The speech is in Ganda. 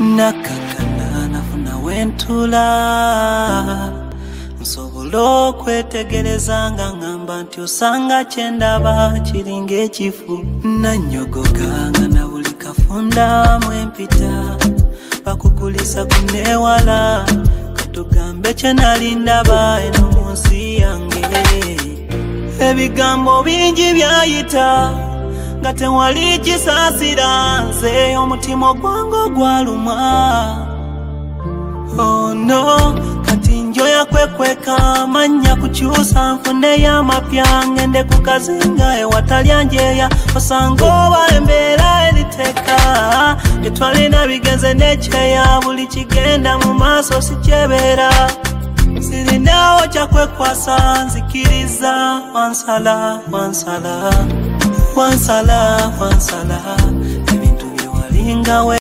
nakakana nafuna wentula. Nsobola okwetegereza nga ŋŋamba nti osanga kyendaba kiringa ekifu. Nanyogoga nga na buli kafunda mwempita. Bakukulisa kunewala katugambe kyenalindaba eno mu nsi yange. Ebigambo bingi byayita nga tewali kisaasira. Nze omutima ogwange ogwalumwa ono kati njoya kwekweka manya kukyusa nfuneyo amapya ngende ku kazinga ewatalya njeya osanga oba embeera eriteeka tetwalina bigenze nekyeya buli kigenda mu maaso sikyebeera sirinawo kyakwekwasa nzikiriza wansala wansala wansala wansala ebintu byewalingawe